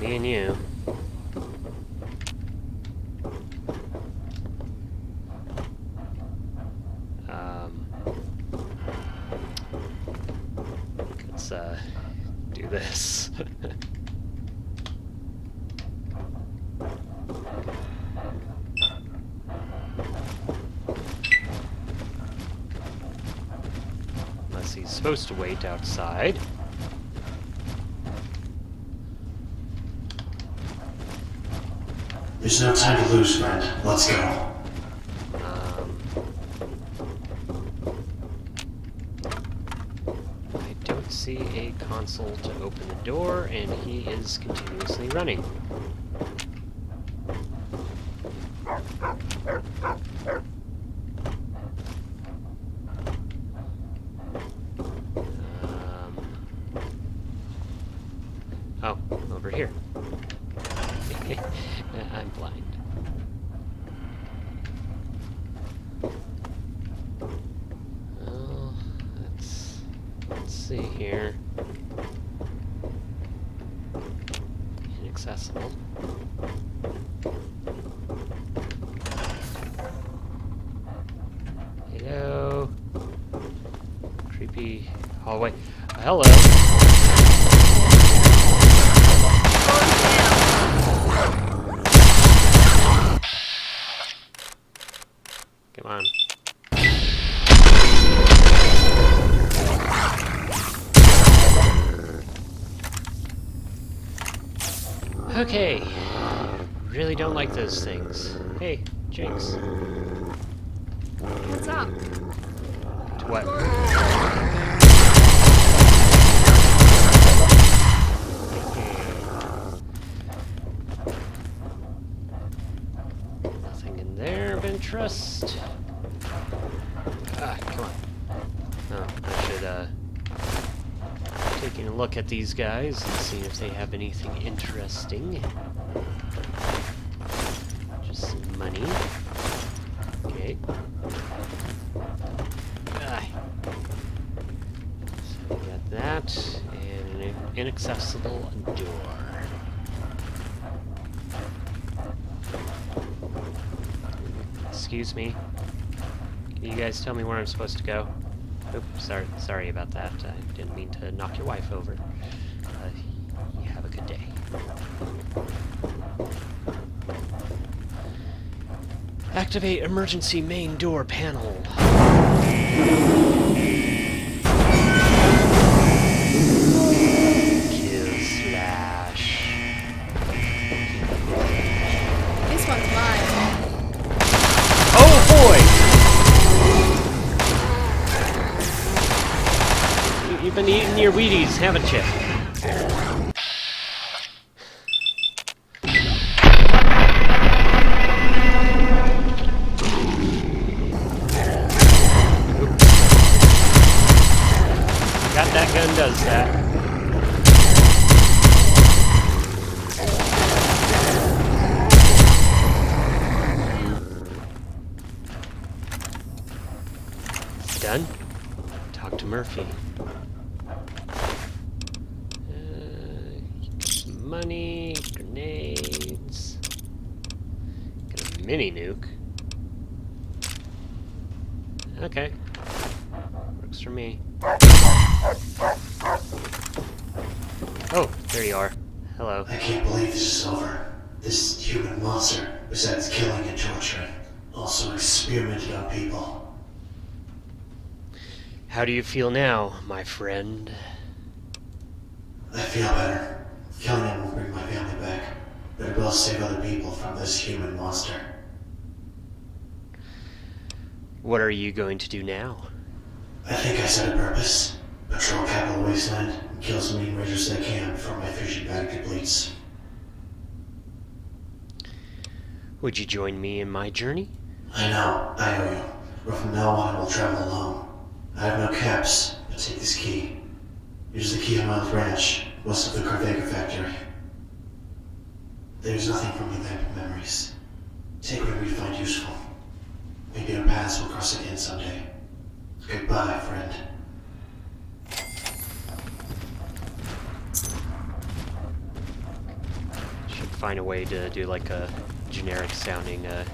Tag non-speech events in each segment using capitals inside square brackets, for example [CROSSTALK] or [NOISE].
Me and you. Um, let's uh, do this. [LAUGHS] Unless he's supposed to wait outside. There's no time to lose, friend. Let's go. I don't see a console to open the door, and he is continuously running. Um, oh, over here. [LAUGHS] I'm blind. Well, let's let's see here. Inaccessible. Hello. Creepy hallway. Uh, hello. Come on. Okay. Really don't like those things. Hey, Jinx. What's up? What? Nothing in there of interest. Ah, come on. Oh, I should, uh... Taking a look at these guys and see if they have anything interesting. Just some money. Okay. Ah. So we got that, and an inaccessible door. Excuse me. Can you guys tell me where I'm supposed to go? Oops, sorry, sorry about that. I didn't mean to knock your wife over. Uh, you have a good day. Activate emergency main door panel. Your Wheaties, haven't you? Got that gun does that. Done? Talk to Murphy. Uh, some money, grenades. Got a mini nuke. Okay. Works for me. Oh, there you are. Hello. I can't believe this is over. This human monster, besides killing and torturing, also experimented on people. How do you feel now, my friend? I feel better. Killing him will bring my family back, but it will save other people from this human monster. What are you going to do now? I think I set a purpose. Patrol Capital Wasteland and kill as many raiders as I can before my fishing bag depletes. Would you join me in my journey? I know, I owe you. But from now on, I will travel alone. I have no caps, but take this key. Use the key on Miles Ranch, west of the Corvega factory. There's nothing from me there but memories. Take whatever you find useful. Maybe our paths will cross again someday. Goodbye, friend. Should find a way to do like a generic sounding uh,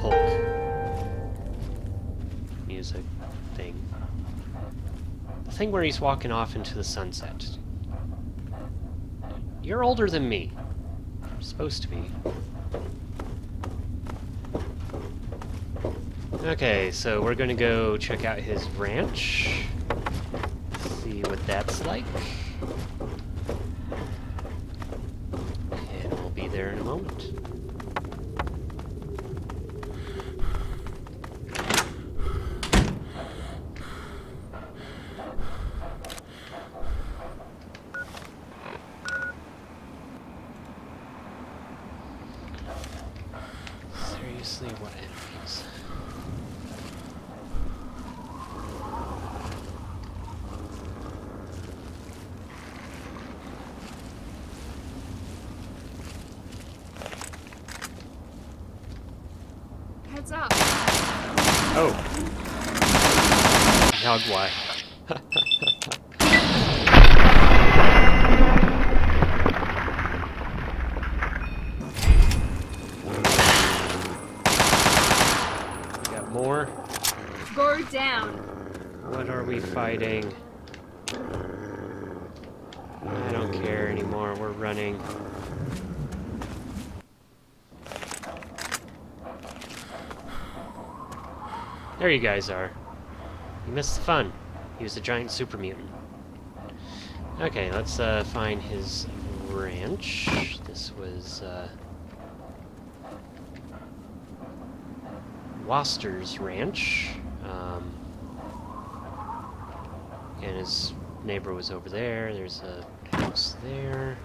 Hulk music thing. The thing where he's walking off into the sunset. You're older than me. Supposed to be. Okay, so we're gonna go check out his ranch. See what that's like. And we'll be there in a moment. Seriously, what enemies? Heads up. Oh. Yao Guai. [LAUGHS] more. Go down. What are we fighting? I don't care anymore. We're running. There you guys are. You missed the fun. He was a giant super mutant. Okay, let's uh, find his ranch. This was uh, Waster's ranch. Um, and his neighbor was over there. There's a house there.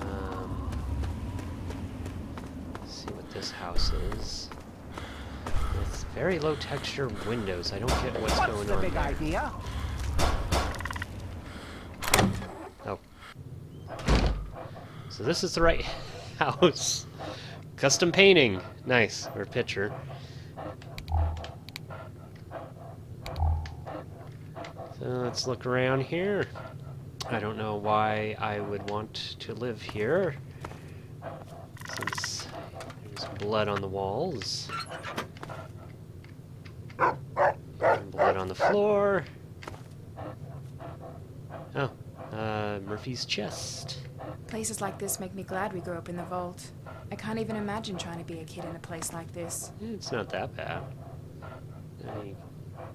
Um, let's see what this house is. It's very low texture windows. I don't get what's, What's going the on big there. idea? Oh. So this is the right [LAUGHS] house. Custom painting. Nice. Or picture. So let's look around here. I don't know why I would want to live here. Since there's blood on the walls. And blood on the floor. Oh, uh, Murphy's chest. Places like this make me glad we grew up in the vault. I can't even imagine trying to be a kid in a place like this. Eh, It's not that bad. You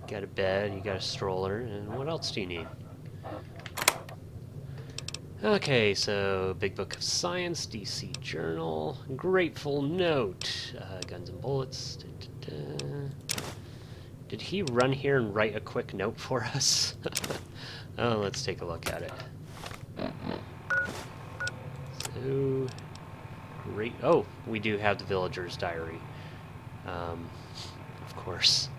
got a bed, you got a stroller, and what else do you need? Okay, so Big Book of Science, DC Journal, Grateful Note, uh, Guns and Bullets. da, da, da. Did he run here and write a quick note for [LAUGHS] us? [LAUGHS] oh, let's take a look at it. So, great. Oh, we do have the Villager's Diary. Um, of course.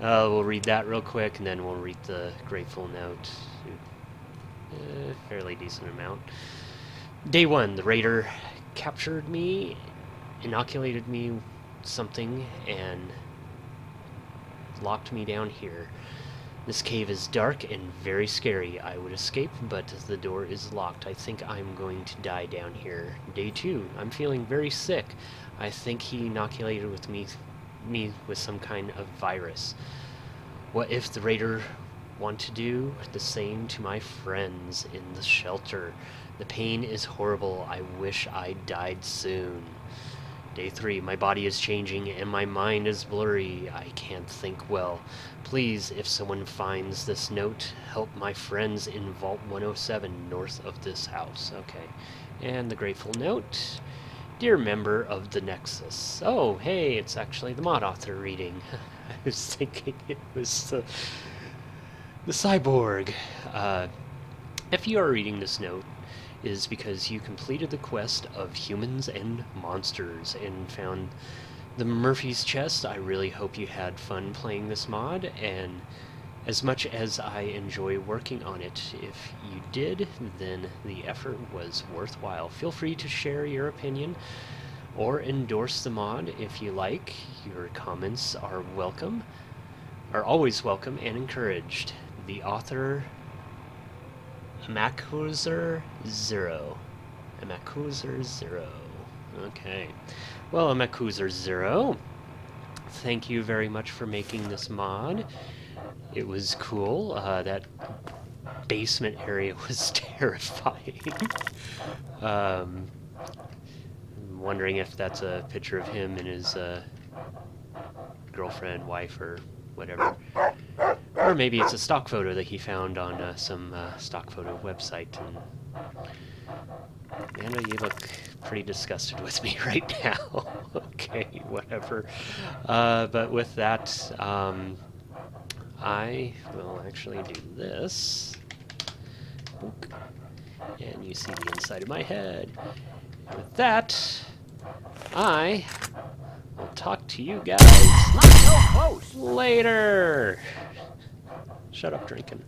Uh, we'll read that real quick, and then we'll read the Grateful Note. Uh, fairly decent amount. Day one, the raider captured me, inoculated me something, and locked me down here. This cave is dark and very scary. I would escape, but the door is locked. I think I'm going to die down here. Day two, I'm feeling very sick. I think he inoculated with me, me with some kind of virus. What if the raider want to do the same to my friends in the shelter? The pain is horrible. I wish I died soon. Day three, my body is changing and my mind is blurry. I can't think well. Please, if someone finds this note, help my friends in Vault 107 north of this house. Okay. And the grateful note. Dear member of the Nexus. Oh, hey, it's actually the mod author reading. [LAUGHS] I was thinking it was the, the cyborg. Uh, if you are reading this note, is because you completed the quest of humans and monsters and found the Murphy's chest. I really hope you had fun playing this mod, and as much as I enjoy working on it, if you did, then the effort was worthwhile. Feel free to share your opinion or endorse the mod if you like. Your comments are welcome, are always welcome and encouraged. The author Amakuser Zero. Amakuser Zero. Okay. Well, Amakuser Zero, thank you very much for making this mod. It was cool. Uh, that basement area [LAUGHS] was terrifying. [LAUGHS] um, I'm wondering if that's a picture of him and his uh, girlfriend, wife, or whatever. Or maybe it's a stock photo that he found on uh, some uh, stock photo website. And Amanda, you look pretty disgusted with me [LAUGHS] right now. [LAUGHS] okay, whatever. Uh, but with that, um, I will actually do this. Book. And you see the inside of my head. And with that, I will talk to you guys Not so close. later. Shut up drinking.